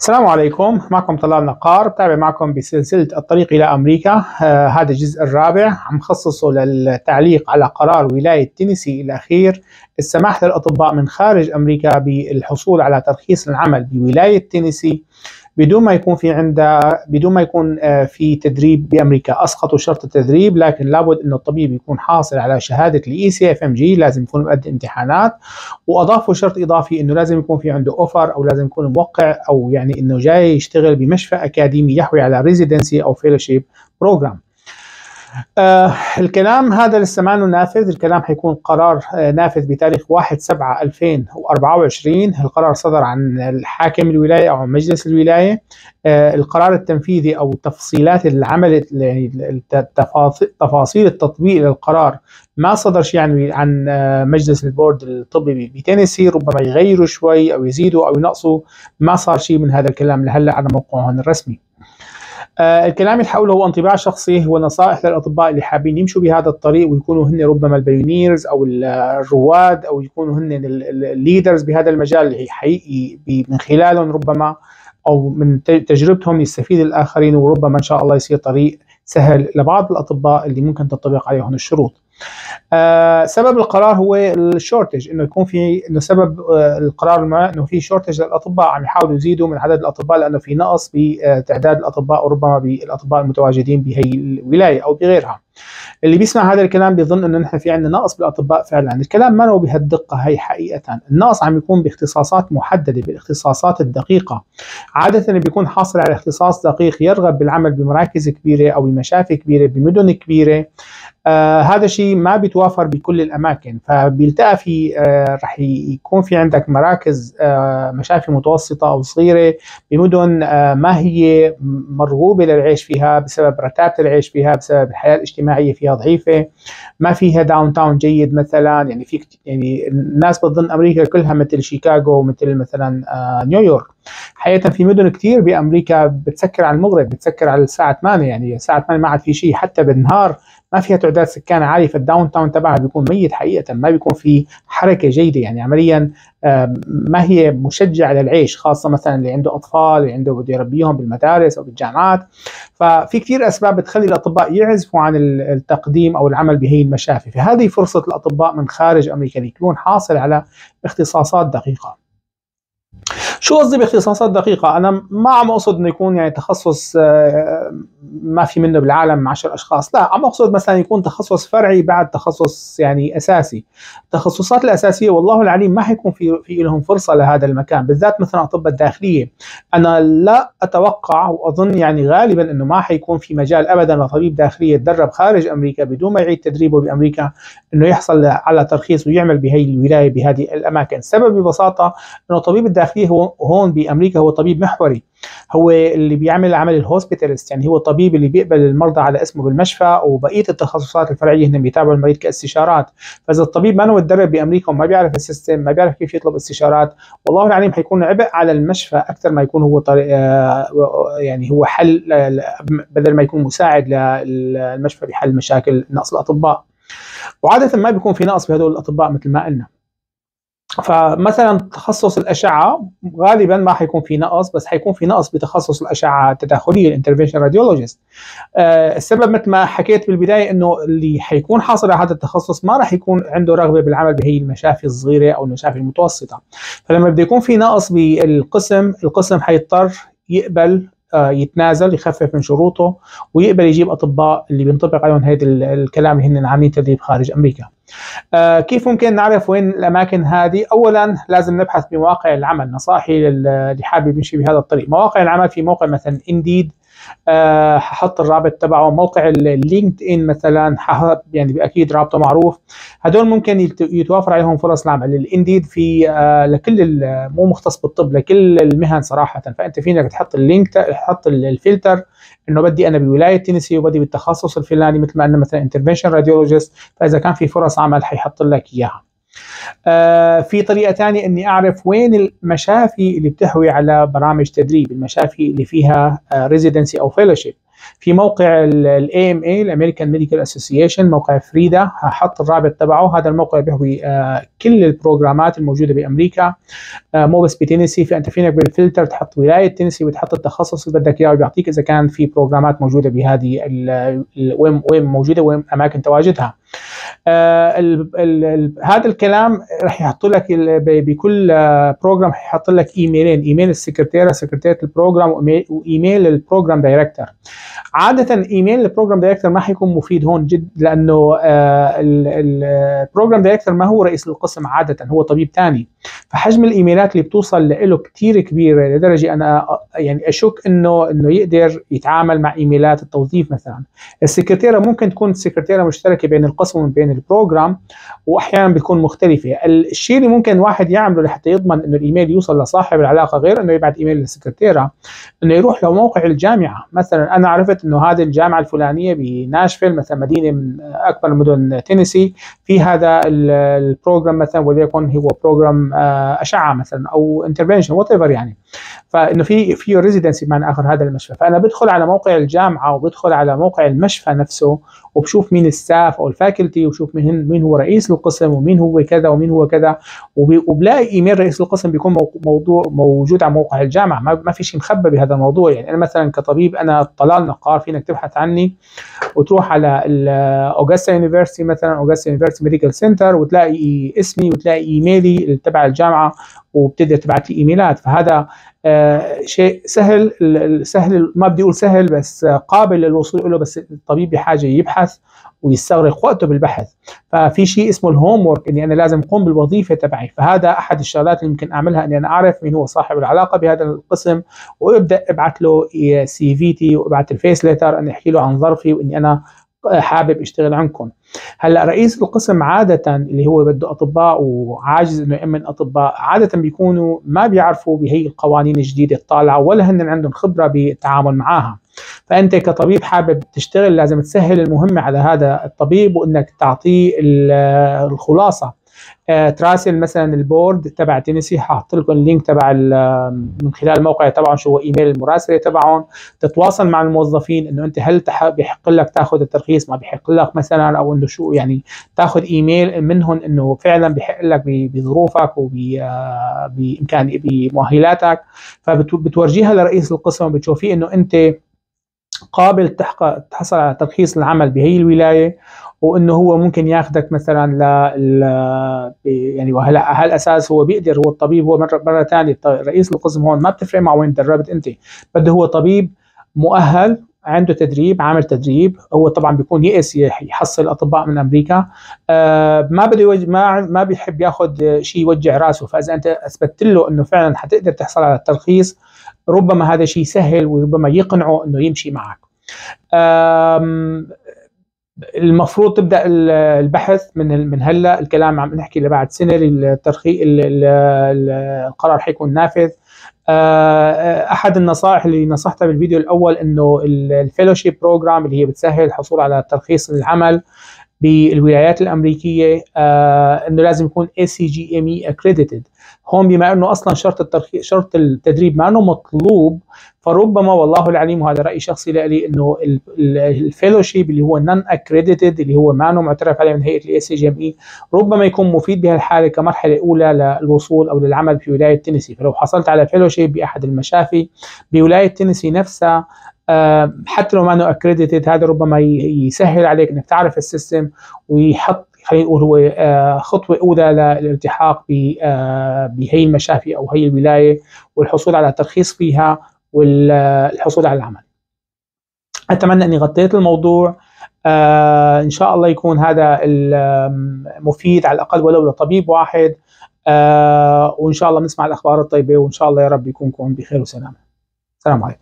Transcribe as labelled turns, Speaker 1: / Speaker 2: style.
Speaker 1: السلام عليكم. معكم طلال نقار بتابع معكم بسلسلة الطريق إلى أمريكا. آه هذا الجزء الرابع عم خصصه للتعليق على قرار ولاية تينيسي الأخير. السماح للأطباء من خارج أمريكا بالحصول على ترخيص العمل بولاية تينيسي. بدون ما يكون في عندها بدون ما يكون آه، في تدريب بأمريكا. أسقطوا شرط التدريب لكن لابد انه الطبيب يكون حاصل على شهادة ال ECFMG لازم يكون مؤدي امتحانات. وأضافوا شرط إضافي إنه لازم يكون في عنده offer أو لازم يكون موقع أو يعني إنه جاي يشتغل بمشفى أكاديمي يحوي على residency أو fellowship program آه الكلام هذا لسه ما نافذ. الكلام حيكون قرار آه نافذ بتاريخ 1 7 2024 القرار صدر عن الحاكم الولاية أو مجلس الولاية. آه القرار التنفيذي أو تفصيلات العمل يعني تفاصيل التطبيق للقرار ما صدر شيء عن عن آه، مجلس ال board الطبي بتينيسي. ربما يغيروا شوي أو يزيدوا أو ينقصوا. ما صار شيء من هذا الكلام لهلأ على موقعهم الرسمي. آه الكلام اللي حقوله هو انطباع شخصي هو نصائح للأطباء اللي حابين يمشوا بهذا الطريق ويكونوا هن ربما ال pioneers أو الرواد أو يكونوا هن ال leaders بهذا المجال اللي حقيقي من خلالهم ربما أو من تجربتهم يستفيد الآخرين وربما إن شاء الله يصير طريق سهل لبعض الأطباء اللي ممكن تنطبق عليهم الشروط. آه سبب القرار هو الشورتج إنه يكون في إنه سبب آه القرار إنه في شورتج للأطباء عم يحاولوا يزيدوا من عدد الأطباء لأنه في نقص بتعداد الأطباء وربما بالأطباء المتواجدين بهي الولاية أو بغيرها. اللي بيسمع هذا الكلام بيظن إنه نحن في عندنا نقص بالأطباء فعلا، الكلام ما هو بهالدقة هي حقيقة، النقص عم يكون باختصاصات محددة بالاختصاصات الدقيقة. عادة بيكون حاصل على اختصاص دقيق يرغب بالعمل بمراكز كبيرة أو بمشافي كبيرة بمدن كبيرة. آه هذا شيء ما بيتوافر بكل الأماكن فبيلتقى في آه رح يكون في عندك مراكز آه مشافي متوسطة أو صغيرة بمدن آه ما هي مرغوبة للعيش فيها بسبب رتابه العيش فيها بسبب الحياة الاجتماعية فيها ضعيفة ما فيها downtown جيد مثلا يعني في يعني الناس بتظن أمريكا كلها مثل شيكاغو ومثل مثلا آه نيويورك. حقيقه في مدن كثير بأمريكا بتسكر على المغرب بتسكر على الساعة 8 يعني الساعة 8 ما عاد في شيء حتى بالنهار ما فيها تعداد سكان عالي فال downtown تبعها بيكون ميت حقيقة ما بيكون في حركة جيدة يعني عمليا ما هي مشجعة للعيش خاصة مثلا اللي عنده أطفال اللي عنده بده يربيهم بالمدارس أو بالجامعات. ففي كثير أسباب بتخلي الأطباء يعزفوا عن التقديم أو العمل بهي المشافي فهذه فرصة الأطباء من خارج أمريكا يكون حاصل على اختصاصات دقيقة. شو قصدي باختصاصات دقيقة؟ أنا ما عم أقصد إنه يكون يعني تخصص آه، ما في منه بالعالم 10 أشخاص، لا عم أقصد مثلا يكون تخصص فرعي بعد تخصص يعني أساسي. التخصصات الأساسية والله العليم ما حيكون في في لهم فرصة لهذا المكان، بالذات مثلا أطباء الداخلية. أنا لا أتوقع وأظن يعني غالبا إنه ما حيكون في مجال أبدا لطبيب داخلية يتدرب خارج أمريكا بدون ما يعيد تدريبه بأمريكا إنه يحصل على ترخيص ويعمل بهي الولاية بهذه الأماكن، السبب ببساطة إنه طبيب الداخلية هو هون بأمريكا هو طبيب محوري. هو اللي بيعمل عمل ال hospitalist يعني هو الطبيب اللي بيقبل المرضى على اسمه بالمشفى وبقية التخصصات الفرعية هن بيتابعوا المريض كاستشارات. فإذا الطبيب ما متدرب بأمريكا وما بيعرف ال system ما بيعرف كيف يطلب استشارات والله العليم حيكون عبء على المشفى أكثر ما يكون هو طريق آه، يعني هو حل بدل ما يكون مساعد للمشفى بحل مشاكل نقص الأطباء. وعادة ما بيكون في نقص بهدول الأطباء مثل ما قلنا. فمثلا تخصص الأشعة غالبا ما حيكون في نقص بس حيكون في نقص بتخصص الأشعة التداخلية ال intervention radiologist آه السبب مثل ما حكيت بالبداية إنه اللي حيكون حاصل على هذا التخصص ما راح يكون عنده رغبة بالعمل بهي المشافي الصغيرة أو المشافي المتوسطة. فلما بده يكون في نقص بالقسم القسم حيضطر يقبل يتنازل يخفف من شروطه ويقبل يجيب أطباء اللي بينطبق عليهم هذا الكلام اللي هن عاملين تدريب خارج أمريكا. آه كيف ممكن نعرف وين الأماكن هذه؟ اولا لازم نبحث بمواقع العمل، نصائحي اللي حابب يمشي بهذا الطريق، مواقع العمل في موقع مثلا انديد آه ححط الرابط تبعه موقع اللينكد ان مثلا يعني أكيد رابطه معروف. هدول ممكن يتوافر عليهم فرص العمل الانديد في آه لكل مو مختص بالطب لكل المهن صراحة. فأنت فينك تحط ال link تحط الفلتر إنه بدي أنا بولاية تينيسي وبدي بالتخصص الفلاني مثل ما قلنا مثلا intervention radiologist فإذا كان في فرص عمل حيحط لك إياها. آه في طريقة ثانية إني أعرف وين المشافي اللي بتحوي على برامج تدريب المشافي اللي فيها residency آه أو fellowship في موقع ال AMA ال American Medical Association موقع FREIDA حط الرابط تبعه. هذا الموقع بيحوي آه كل البروجرامات الموجودة بأمريكا. آه مو بس بتينيسي فانت فينك بالفلتر تحط ولاية تينيسي وتحط التخصص اللي بدك إياه وبيعطيك إذا كان في بروجرامات موجودة بهذه وين وين موجودة وين أماكن تواجدها. آه ال ال هذا الكلام راح يحط لك بكل program يحط لك ايميلين ايميل السكرتيرة سكرتيرة ال program وايميل ال program director عادة ايميل ال program director ما حيكون مفيد هون جد لأنه آه ال program director ما هو رئيس القسم عادة هو طبيب ثاني فحجم الإيميلات اللي بتوصل له كثير كبيره لدرجة أنا يعني أشك إنه إنه يقدر يتعامل مع إيميلات التوظيف مثلا. السكرتيرة ممكن تكون سكرتيرة مشتركة بين القسم وبين البروجرام واحيانا بتكون مختلفة. الشيء اللي ممكن واحد يعمله لحتى يضمن إنه الإيميل يوصل لصاحب العلاقة غير إنه يبعث إيميل للسكرتيرة إنه يروح لموقع الجامعة. مثلا أنا عرفت إنه هذه الجامعة الفلانية بناشفيل مثلا مدينة من أكبر مدن تينيسي في هذا ال program مثلا وليكن هو program أشعة مثلا أو intervention whatever يعني. فإنه في في residency بمعنى آخر هذا المشفى. فأنا بدخل على موقع الجامعة وبدخل على موقع المشفى نفسه وبشوف مين ال staff أو ال faculty وشوف مين مين هو رئيس القسم ومين هو كذا ومين هو كذا. وبلاقي إيميل رئيس القسم بيكون موضوع موجود على موقع الجامعة. ما, في شيء مخبى بهذا الموضوع. يعني أنا مثلا كطبيب أنا طلال نقار فينك تبحث عني وتروح على Augusta University مثلا Augusta University Medical Center وتلاقي اسمي وتلاقي إيميلي تبع الجامعة وبتقدر تبعت لي إيميلات. فهذا آه شيء سهل سهل ما بدي أقول سهل بس قابل للوصول له بس الطبيب بحاجة يبحث ويستغرق وقته بالبحث. ففي شيء اسمه ال homework إني أنا لازم أقوم بالوظيفة تبعي. فهذا أحد الشغلات اللي ممكن أعملها إني أنا أعرف مين هو صاحب العلاقة بهذا القسم وأبدأ أبعث له سي في تي وأبعث ال face letter اني احكي له عن ظرفي وإني أنا حابب أشتغل عندكم هلأ رئيس القسم عادة اللي هو بده أطباء وعاجز إنه يأمن أطباء عادة بيكونوا ما بيعرفوا بهي القوانين الجديدة الطالعة ولا هن عندهم خبرة بالتعامل معها فأنت كطبيب حابب تشتغل لازم تسهل المهمة على هذا الطبيب وإنك تعطيه الخلاصة. تراسل مثلا ال board تبع تينيسي حاحط لكم ال link تبع من خلال الموقع تبعهم شو هو إيميل المراسلة تبعهم. تتواصل مع الموظفين إنه أنت هل بيحق لك تأخذ الترخيص ما بيحق لك مثلا أو إنه شو يعني تأخذ إيميل منهم إنه فعلا بيحق لك بظروفك وبامكان بمؤهلاتك. فبتورجيها لرئيس القسم وبتشوفيه إنه أنت قابل تحصل على ترخيص العمل بهي الولاية وإنه هو ممكن ياخذك مثلا ل يعني وهلا هالأساس هو بيقدر هو الطبيب هو مره مرة ثانية رئيس القسم هون ما بتفرق مع وين دربت أنت بده هو طبيب مؤهل عنده تدريب عامل تدريب. هو طبعا بيكون يئس يحصل أطباء من أمريكا. آه ما بده. ما ما بيحب ياخذ شيء يوجع راسه. فإذا أنت اثبتت له إنه فعلا حتقدر تحصل على الترخيص ربما هذا شيء سهل وربما يقنعه إنه يمشي معك. المفروض تبدأ البحث من من هلأ. الكلام عم نحكي لبعد سنة الترخيص القرار حيكون نافذ. أحد النصائح اللي نصحتها بالفيديو الأول إنه ال fellowship program اللي هي بتسهل الحصول على ترخيص العمل بالولايات الأمريكية آه إنه لازم يكون اي سي جي ام اي اكريديتد هون بما إنه أصلا شرط الترخيص شرط التدريب ما إنه مطلوب فربما والله العليم وهذا رأي شخصي لي إنه ال fellowship اللي هو non-accredited اللي هو ما إنه معترف عليه من هيئة ال ACGME ربما يكون مفيد بهالحالة كمرحلة أولى للوصول أو للعمل في ولاية تينيسي. فلو حصلت على fellowship بأحد المشافي بولاية تينيسي نفسها حتى لو ما إنه accredited هذا ربما يسهل عليك إنك تعرف ال system ويحط خلينا نقول هو خطوة أولى للالتحاق بهي المشافي أو هي الولايه والحصول على ترخيص فيها والحصول على العمل. أتمنى إني غطيت الموضوع آه إن شاء الله يكون هذا مفيد على الأقل ولو لطبيب واحد آه وإن شاء الله بنسمع الأخبار الطيبة وإن شاء الله يا رب يكونكم بخير وسلامة. السلام عليكم.